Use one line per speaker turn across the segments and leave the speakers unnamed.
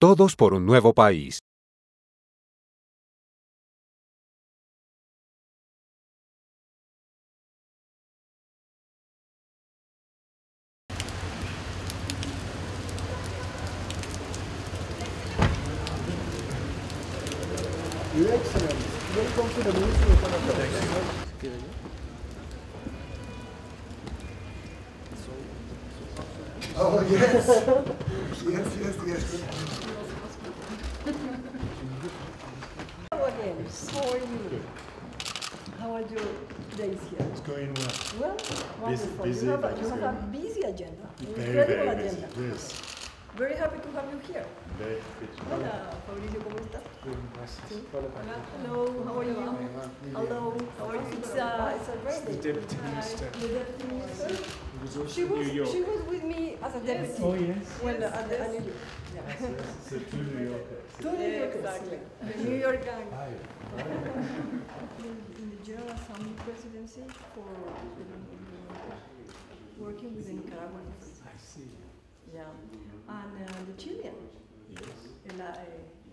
Todos por un nuevo país.
Oh, yes. yes, yes, yes.
Hello again. How are you? How are your days here?
It's going well.
Well, wonderful.
busy,
you have, a, you have a busy agenda.
Very,
Incredible
very busy.
agenda.
Yes.
Very happy to have you here.
Very good.
Hola, Fabricio, ¿cómo estás? Sí. Hola. Hello, how are you? Hello, how are you? It's a, it's a great day.
The deputy minister.
The deputy minister.
He was
She was,
New York.
she was with me as a deputy.
Oh, yes.
When uh, at the, at New York.
So two New Yorkers.
Two New Yorkers. Exactly. The New York gang. in in the General Assembly presidency for working with the Nicaraguans.
I see.
Yeah. And the Chilean.
Yes.
El, uh,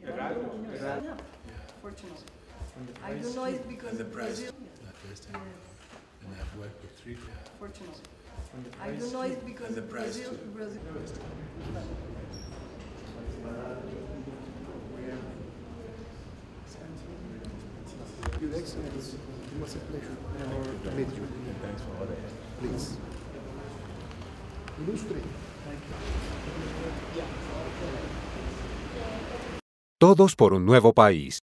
Heraldo.
Evaldo
Heraldo.
Yeah, fortunately. I don't know if because
the.
Brazil,
The first
yeah,
and I've worked with three.
fortunately. I don't know
too.
if because
the
Brazil,
too.
Brazil.
Your Excellency, it was a pleasure to meet you.
Thanks for all the help.
Please. Ilustre.
Todos por un nuevo país.